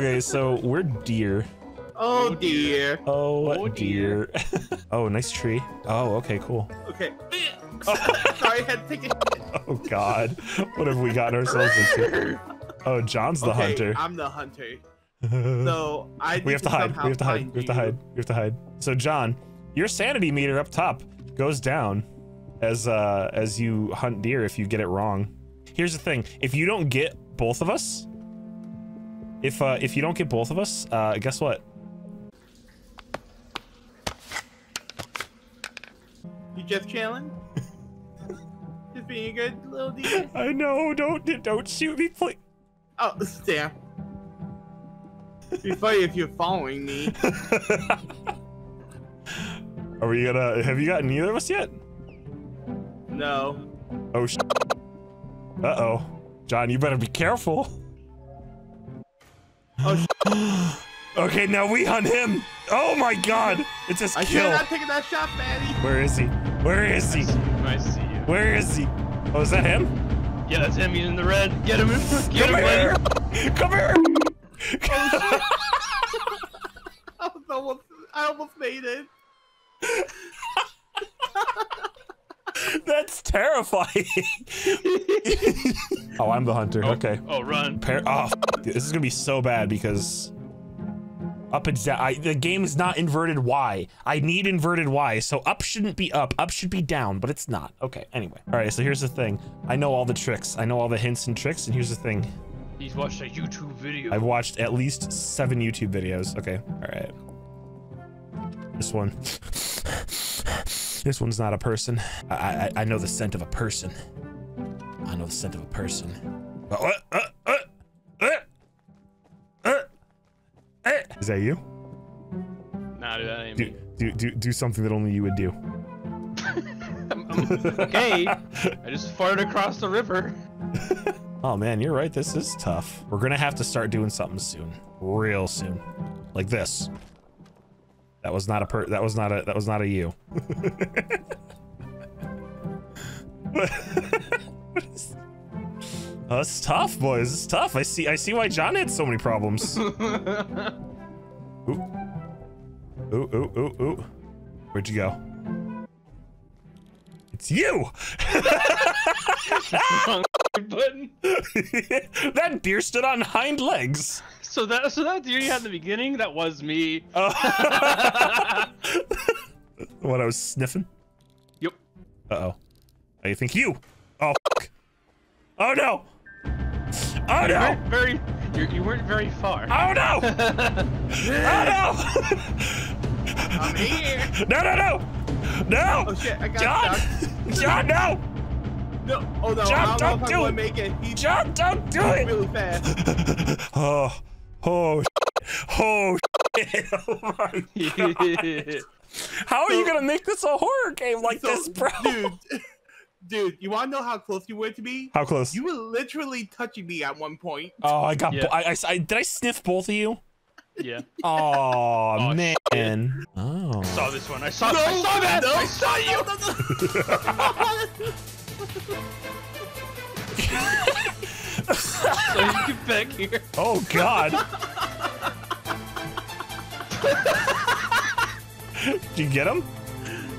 Okay, so we're deer. Oh dear. Oh, Oh, dear. dear. oh, nice tree. Oh, okay, cool. Okay. Sorry, I had to take a Oh God, what have we gotten ourselves into? Oh, John's the okay, hunter. I'm the hunter. So I we have to hide. We have to hide. We have to hide. We have to hide. So John, your sanity meter up top goes down as uh as you hunt deer if you get it wrong. Here's the thing: if you don't get both of us, if uh if you don't get both of us, uh guess what? You just chilling? just being a good little deer? I know. Don't don't shoot me, please. Oh, damn. It'd be funny if you're following me. Are we gonna? Have you gotten neither of us yet? No. Oh sh. Uh oh, John, you better be careful. Oh, Okay, now we hunt him. Oh my God, it's his I should kill. have not taken that shot, Maddie. Where is he? Where is he? I see you. Where is he? Oh, is that him? Yeah, that's him. He's in the red. Get him. Get Come him, here! buddy. Come here! Oh, I almost, I almost made it. That's terrifying. oh, I'm the hunter. Oh, okay. Oh, run. Par oh, this is gonna be so bad because up and down. I, the game is not inverted Y. I need inverted Y. So up shouldn't be up. Up should be down, but it's not. Okay. Anyway. All right. So here's the thing. I know all the tricks. I know all the hints and tricks. And here's the thing. He's watched a YouTube video. I've watched at least seven YouTube videos. Okay. All right. This one. This one's not a person. I, I I know the scent of a person. I know the scent of a person. Uh, uh, uh. Is that you? Nah, dude, that ain't Do, me. do do do something that only you would do. I'm- I'm- okay. I just farted across the river. Oh man, you're right. This is tough. We're gonna have to start doing something soon, real soon, like this. That was not a per. That was not a. That was not a you. oh, it's tough, boys. It's tough. I see. I see why John had so many problems. Ooh, ooh, ooh, ooh, ooh. Where'd you go? It's you. That deer stood on hind legs. So that so that deer you had in the beginning, that was me. Oh. what I was sniffing? Yep. Uh oh. I think you. Oh. Fuck. Oh no. Oh You no. weren't very you you weren't very far. Oh no. Oh no! I'm here. no. No no no. No. Oh shit, I got John. stuck. John no. No, oh no, John, I don't don't if I'm do gonna it. make it. He's John, don't do it. really fast. oh. Oh. Oh. shit. Oh my. god! How are you gonna make this a horror game like So, this, bro? Dude, dude, you wanna know how close you were to me? How close? You were literally touching me at one point. Oh, I got. Yeah. bo- I, I, I- did I sniff both of you? yeah. Oh, Oh, man. Oh. Saw this one. I saw No, I saw that. no. I saw you. so you get back here. Oh God. Did you get him?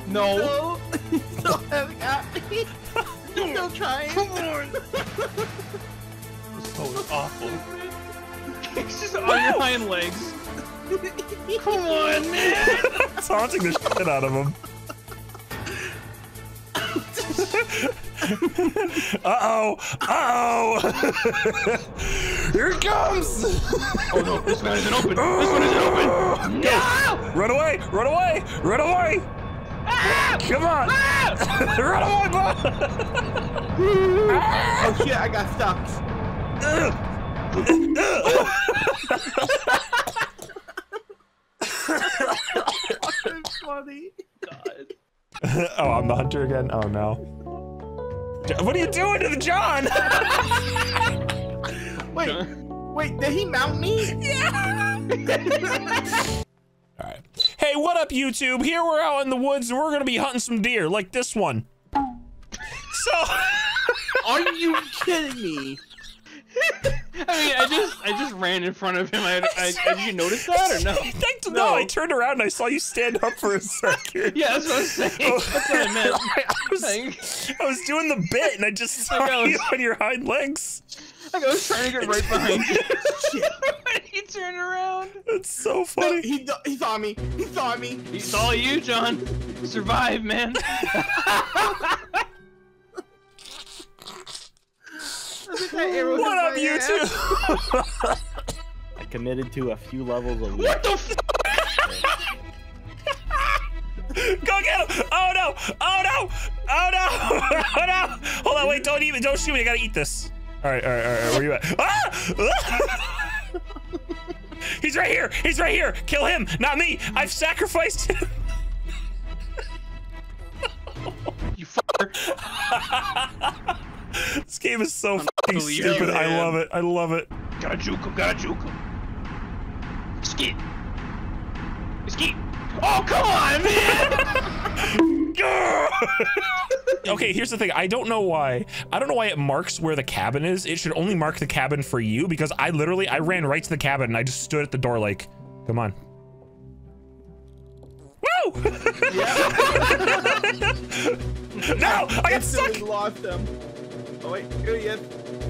No. No, you still haven't got me. You're still trying. Come on. This boat is awful. It's just on your hind legs. Come on, man. Taunting the shit out of him. Uh-oh. Uh-oh. Here it comes. Oh no, this one isn't open. This one isn't open. Go. Run away. Run away. Run away. Come on. Run away, bud. Oh shit, I got stuck. Funny. God. oh, I'm the hunter again. Oh no. What are you doing to the John? Wait, wait, did he mount me? All right. Hey, what up, YouTube? Here we're out in the woods and we're gonna be hunting some deer, like this one. So, Are you kidding me? I mean, I just I just ran in front of him. I, I, I did you notice that or no? I, no, No. I turned around and I saw you stand up for a second. Yeah, that's what I was saying. Oh, that's what I meant. I, was, I was doing the bit and I just saw I was- you on your hind legs. I was trying to get right behind you. Shit. he turned around. It's so No, funny. he, he saw me. He saw me. He saw you, John. Survive, man. What up, YouTube? I committed to a few levels of What the f? Go get him! Oh no! Oh no! Oh no! Oh no! Hold on, wait! Don't even! Don't shoot me! I gotta eat this. All right, all right, all right. Where you at? Ah! He's right here! He's right here! Kill him, not me! I've sacrificed him. You fucker. This game is so stupid. I love it. I love it. Gotta juke him. Gotta juke him. Skeet. Skeet. Oh come on, man! okay, here's the thing. I don't know why. I don't know why it marks where the cabin is. It should only mark the cabin for you because I literally I ran right to the cabin and I just stood at the door like, come on. Woo! no, I got stuck. Lost him. Oh wait, here he is.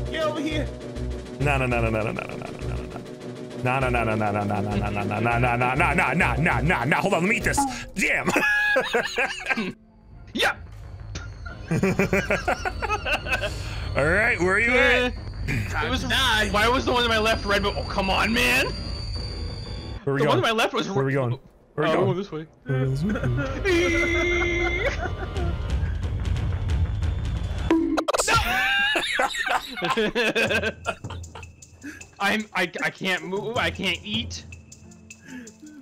Get over here. No, no, no, no, no, no, no, no, no, no, no. No, no, no, no, no, no, no, no, no, no, no, no, no, no, no, no, no, no, no, no. Hold on, let me eat this. Damn. yeah. All right, where are you at? It was Why was the one to my left red? But oh come on, man! Where are we The one to my going? left was. Where are we going? Where Oh, are we're going going? this way. I'm. I. I can't move. I can't eat.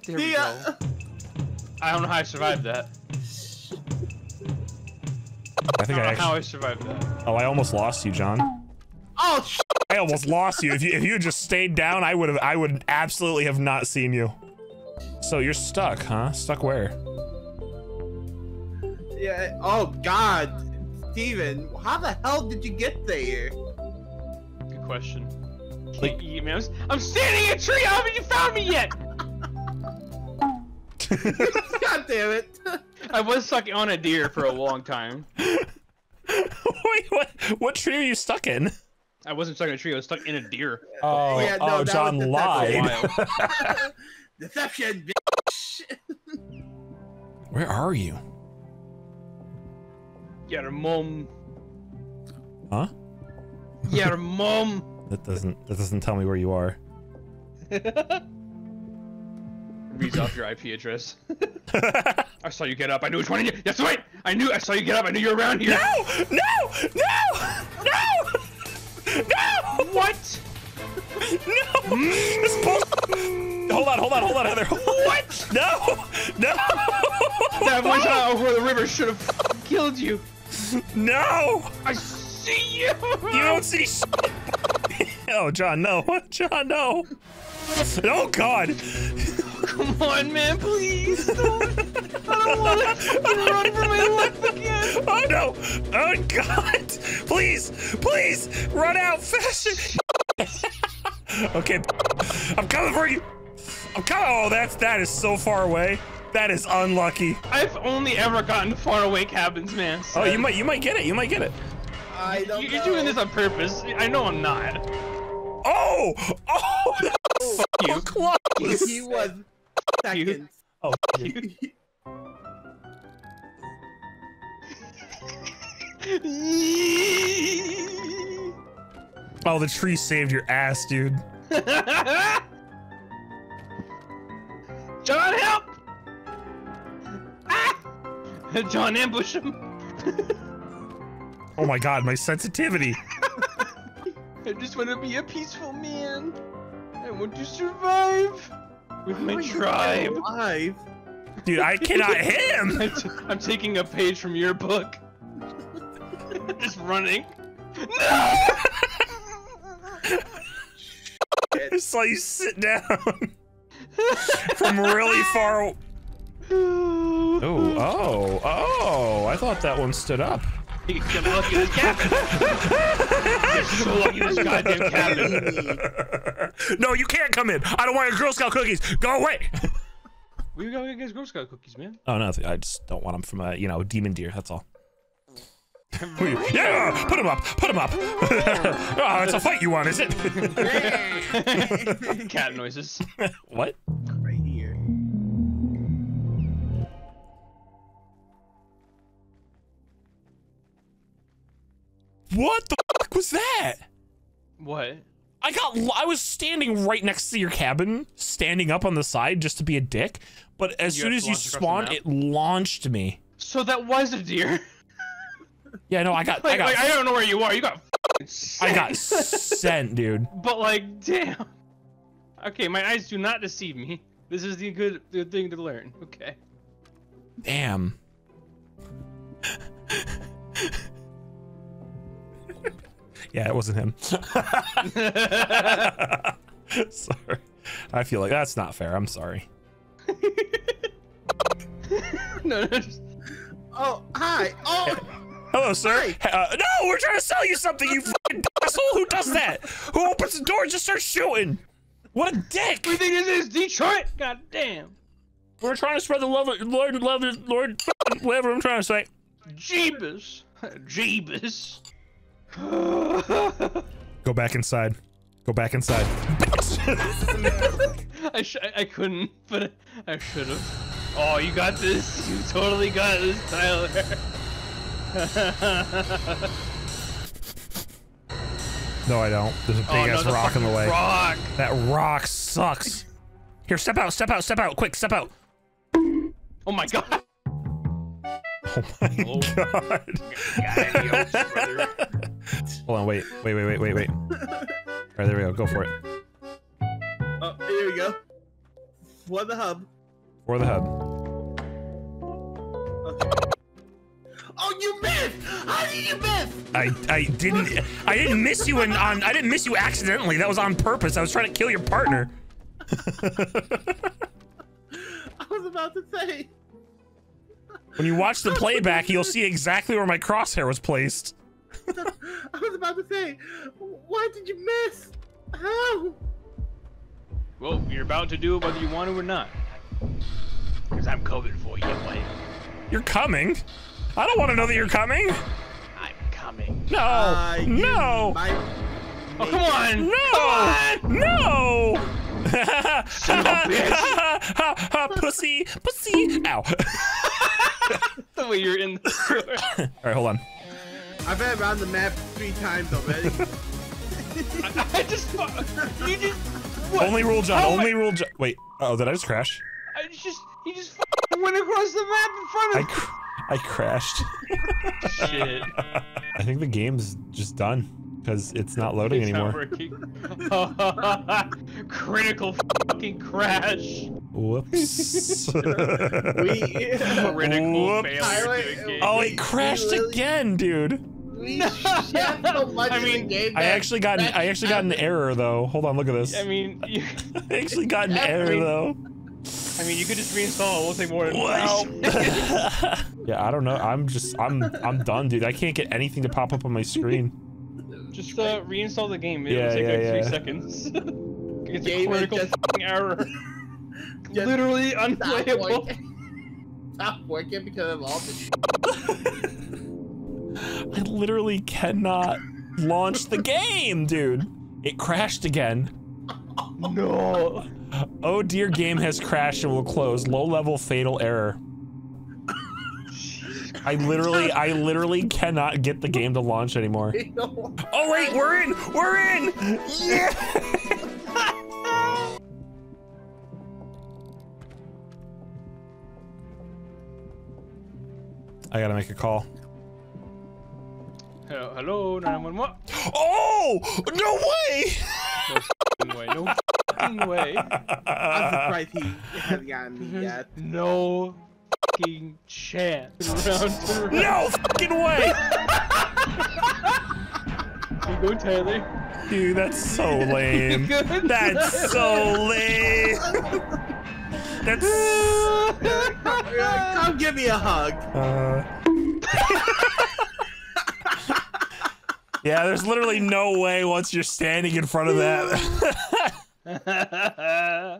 There we See go. I don't know how I survived that. I think I I don't know how. I survived that. Oh, I almost lost you, John. Oh sh! I almost lost you. If you if you had just stayed down, I would have. I would absolutely have not seen you. So you're stuck, huh? Stuck where? Yeah. Oh God, Steven, how the hell did you get there? Good question. Like- Can't man. I'm, s- I'm standing in a tree. How haven't you found me yet? God damn it! I was stuck on a deer for a long time. Wait, what? What tree are you stuck in? I wasn't stuck in a tree. I was stuck in a deer. Oh, yeah, no, oh, that was John the For a lied. Deception, bitch. Where are you? Your mom. Huh? Your mom. That doesn't. That doesn't tell me where you are. Reads off your IP address. I saw you get up. I knew which one. You. That's right. I knew. I saw you get up. I knew you were around here. No! No! No! No! No! What? No! This bull- Hold on! Hold on! Hold on, Heather. What? No! No! That one shot over the river should have killed you. No! I see you. You don't see shit. Oh, John, no. John, no. Oh, God. Come on, man, please. Don't. I don't want to run for my life again. Oh, no. Oh, God. Please, please, run out faster. okay. I'm coming for you. I'm coming. Oh, that's, that is so far away. That is unlucky. I've only ever gotten far away cabins, man. Oh, you might, you might get it. You might get it. I don't You- know. You're doing this on purpose. I know I'm not. Oh, oh, that's so you. close. He was seconds. Oh, oh, the tree saved your ass, dude. John, help! Ah! John, ambush him. Oh my god, my sensitivity. I just want to be a peaceful man. I want to survive with my How are you tribe. Alive. Dude, I cannot hit him. I'm, t- I'm taking a page from your book. just running. No! I saw you sit down from really far. Oh, oh, oh! I thought that one stood up. You get lucky in this cabin. You're so lucky in this goddamn cabin. no, you can't come in. I don't want your Girl Scout cookies. Go away. Where you going against Girl Scout cookies, man? Oh no, I just don't want them from a you know demon deer. That's all. yeah, put him up. Put him up. oh, it's a fight you want, is it? Cat noises. what? right What the fuck was that? What? I got. I was standing right next to your cabin, standing up on the side just to be a dick. But as You soon as you launch across the spawned, it launched me. So that was a deer. Yeah, no, I got. I got. like, I don't know where you are. You got. I got sent, dude. But like, damn. Okay, my eyes do not deceive me. This is the good, good thing to learn. Okay. Damn. yeah, it wasn't him. sorry. I feel like that's not fair. I'm sorry. no, no, just, Oh, hi. Oh, Hello, sir. Uh, no, we're trying to sell you something, you fucking asshole. Who does that? Who opens the door and just starts shooting? What a dick! we think this is Detroit. God damn. We're trying to spread the love of Lord, love of Lord, whatever I'm trying to say. Jeebus. Jeebus. Go back inside. Go back inside. I, sh- I- I couldn't, but I should have. Oh, you got this. You totally got this, Tyler. No, I don't. There's a big oh, ass the rock in the way. Rock. That rock sucks. Here, step out, step out, step out, quick, step out. Oh my god. Oh my oh. god. Hold on, wait, wait, wait, wait, wait, wait. All right, there we go. Go for it. oh, here we go. For the hub. For the hub. Okay. Oh, you missed! How did you miss? I I didn't I didn't miss you and on I didn't miss you accidentally. That was on purpose. I was trying to kill your partner. I was about to say. When you watch the playback, you'll see exactly where my crosshair was placed. I was about to say. Why did you miss? How? Well, you're about to do it whether you want to or not. Because I'm coming for you, boy. You're coming. I don't want to know that you're coming. I'm coming. No. Uh, no. Oh, come on! No! No! Son of a bitch. pussy, pussy. Ow. the way you're in the store. All right, hold on. I've been around the map three times already. I, I just. You just. What? Only rule John. How am I- Only rule John. Wait. Oh, did I just crash? I just. He just f- went across the map in front I, of cr- I crashed. Shit. I think the game's just done because it's not loading It's anymore. working. Critical fucking crash. Whoops. we. Critical Whoop. failure Tyler, to the game. oh, We- it crashed again, dude. We shat so much I mean, game I actually got an, I actually got an error though. Hold on, look at this. I mean, you, I actually got an I error mean- though. I mean, you could just reinstall. It won't take more than Well, three yeah, I don't know. I'm just, I'm, I'm done, dude. I can't get anything to pop up on my screen. Just uh, reinstall the game. It'll Yeah, take yeah, like three seconds. it's a Game is critical just- fucking error. Just Literally Stop unplayable. working. Stop working because of all this. I literally cannot launch the game, dude. It crashed again. No. Oh dear, game has crashed and will close. Low level fatal error. I literally, I literally cannot get the game to launch anymore. Oh wait, we're in! We're in! Yeah! I gotta make a call. Hello, hello 911. Oh! No way! No fucking way. No fucking way. I'm surprised he hasn't gotten me yet. No fucking chance. Turn around. No fucking way! You go, Tyler. Dude, that's so lame. That's so lame. That's. Come give me a hug. Uh, Yeah, there's literally no way once you're standing in front of that. Uh,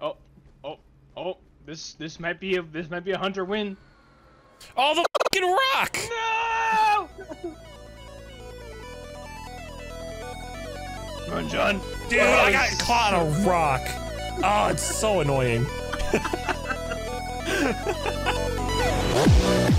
oh, oh, oh! This this might be a this might be a hunter win. oh, the fucking rock! No! Come on, John. Dude, I got caught on a rock. Oh, it's so annoying.